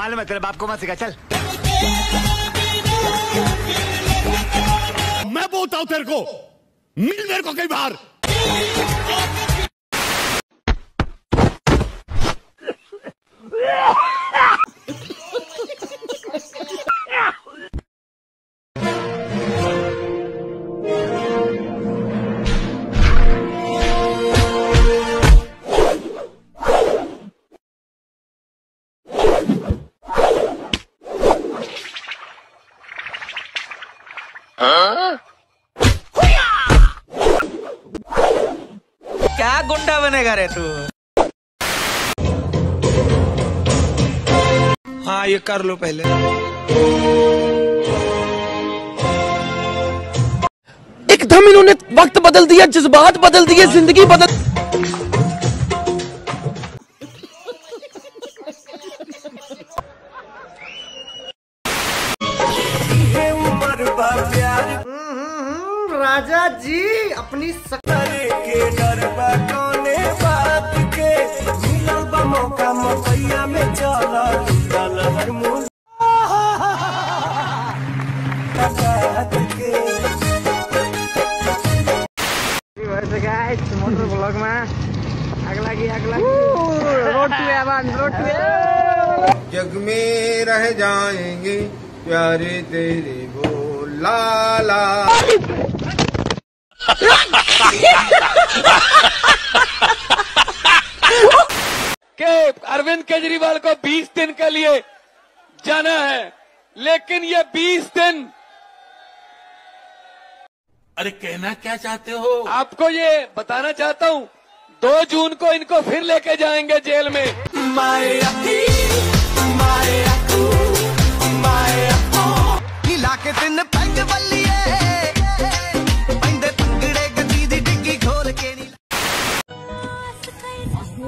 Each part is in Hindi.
मालूम है, तेरे बाप को मत सिखा, चल। मैं बोलता हूँ तेरे को। मिल मेरे को कई बार क्या गुंडा बनेगा रे तू? हाँ ये कर लो पहले। एकदम इन्होंने वक्त बदल दिया, जज्बात बदल दिए, ज़िंदगी बदल राजा जी अपनी मोटर ब्लॉग में अगला की अगला रोड टू एवन रोड टू जग में रह जाएँगे प्यारे तेरे वो लाला। के अरविंद केजरीवाल को 20 दिन के लिए जाना है लेकिन ये 20 दिन अरे कहना क्या चाहते हो? आपको ये बताना चाहता हूँ दो जून को इनको फिर लेके जाएँगे जेल में। माया, ਕੇ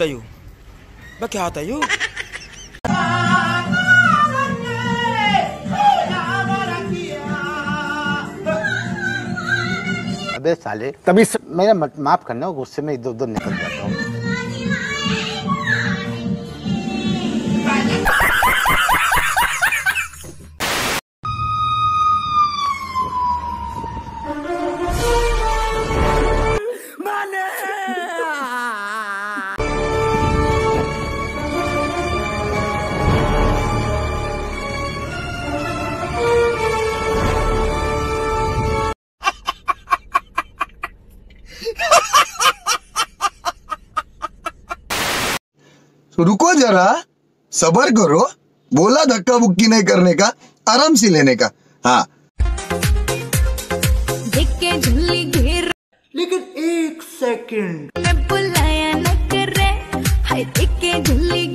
तयू मैं क्या तयू अबे साले, तभी मत- माफ़ करना, गुस्से में इधर उधर निकल जाता हूँ। तो रुको जरा सबर करो बोला धक्का बुक्की नहीं करने का आराम से लेने का। हाँ। के लेकिन एक सेकेंड। बुलाया न करे हाय झुल्ली